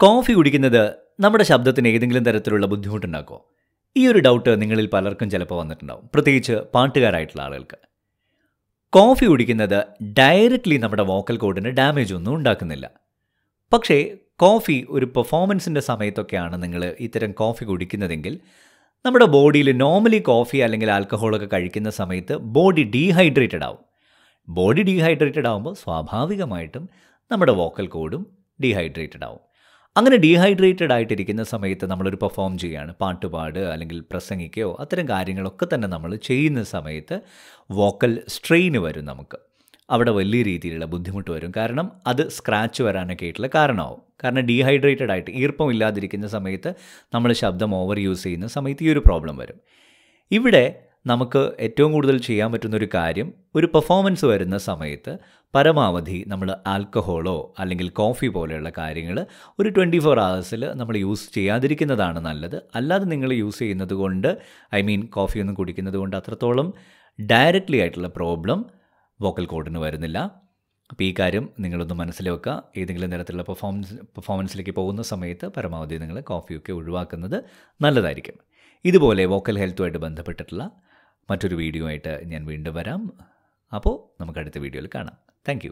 Coffee കുടിക്കുന്നത് നമ്മുടെ ശബ്ദത്തിന് ഏതെങ്കിലും തരത്തിലുള്ള ബുദ്ധിമുട്ടുണ്ടാക്കുമോ? ഈ ഒരു ഡൗട്ട് നിങ്ങളിൽ പലർക്കും ചിലപ്പോൾ വന്നിട്ടുണ്ടാവും. പ്രത്യേകിച്ച് പാട്ടുകാരായിട്ടുള്ള ആളുകൾക്ക്. കോഫി കുടിക്കുന്നത് ഡയറക്റ്റ്ലി നമ്മുടെ വോക്കൽ കോഡിന് ഡാമേജ് ഒന്നും ഉണ്ടാക്കുന്നില്ല. പക്ഷേ കോഫി ഒരു പെർഫോമൻസിന്റെ സമയത്തൊക്കെയാണ് നിങ്ങൾ ഇത്തരം കോഫി കുടിക്കുന്നതെങ്കിൽ നമ്മുടെ ബോഡിയിൽ നോർമലി കോഫി അല്ലെങ്കിൽ ആൽക്കഹോളൊക്കെ കഴിക്കുന്ന സമയത്ത് ബോഡി ഡീഹൈഡ്രേറ്റഡ് ആവും. ബോഡി ഡീഹൈഡ്രേറ്റഡ് ആവുമ്പോൾ സ്വാഭാവികമായിട്ടും നമ്മുടെ വോക്കൽ കോഡും ഡീഹൈഡ്രേറ്റഡ് ആവും. അങ്ങനെ ഡീഹൈഡ്രേറ്റഡ് ആയിട്ടിരിക്കുന്ന സമയത്ത് നമ്മളൊരു പെർഫോം ചെയ്യുകയാണ് പാട്ടുപാട് അല്ലെങ്കിൽ പ്രസംഗിക്കുകയോ അത്തരം കാര്യങ്ങളൊക്കെ തന്നെ നമ്മൾ ചെയ്യുന്ന സമയത്ത് വോക്കൽ സ്ട്രെയിന് വരും നമുക്ക്. അവിടെ വലിയ രീതിയിലുള്ള ബുദ്ധിമുട്ട് വരും. കാരണം അത് സ്ക്രാച്ച് വരാനൊക്കെ ആയിട്ടുള്ള കാരണമാവും. കാരണം ഡീഹൈഡ്രേറ്റഡ് ആയിട്ട് ഈർപ്പം ഇല്ലാതിരിക്കുന്ന സമയത്ത് നമ്മൾ ശബ്ദം ഓവർ യൂസ് ചെയ്യുന്ന സമയത്ത് ഈ ഒരു പ്രോബ്ലം വരും. ഇവിടെ നമുക്ക് ഏറ്റവും കൂടുതൽ ചെയ്യാൻ പറ്റുന്നൊരു കാര്യം ഒരു പെർഫോമൻസ് വരുന്ന സമയത്ത് പരമാവധി നമ്മൾ ആൽക്കഹോളോ അല്ലെങ്കിൽ കോഫി പോലെയുള്ള കാര്യങ്ങൾ ഒരു ട്വന്റി ഫോർ അവേഴ്സിൽ നമ്മൾ യൂസ് ചെയ്യാതിരിക്കുന്നതാണ് നല്ലത്. അല്ലാതെ നിങ്ങൾ യൂസ് ചെയ്യുന്നത് കൊണ്ട് ഐ മീൻ കോഫി ഒന്നും കുടിക്കുന്നത് കൊണ്ട് അത്രത്തോളം ഡയറക്റ്റ്ലി ആയിട്ടുള്ള പ്രോബ്ലം വോക്കൽ കോഡിന് വരുന്നില്ല. അപ്പോൾ ഈ കാര്യം നിങ്ങളൊന്ന് മനസ്സിൽ വെക്കുക ഏതെങ്കിലും തരത്തിലുള്ള പെർഫോമൻസ് പെർഫോമൻസിലേക്ക് പോകുന്ന സമയത്ത് പരമാവധി നിങ്ങൾ കോഫിയൊക്കെ ഒഴിവാക്കുന്നത് നല്ലതായിരിക്കും. ഇതുപോലെ വോക്കൽ ഹെൽത്തുമായിട്ട് ബന്ധപ്പെട്ടിട്ടുള്ള മറ്റൊരു വീഡിയോ ആയിട്ട് ഞാൻ വീണ്ടും വരാം. അപ്പോൾ നമുക്ക് അടുത്ത വീഡിയോയിൽ കാണാം. താങ്ക്